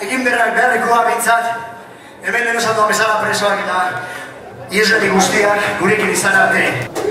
egin berrak beharrekoa bintzat, hemen lehen esan bezala presoak eta Iesleri guztiak gurekin izan arte.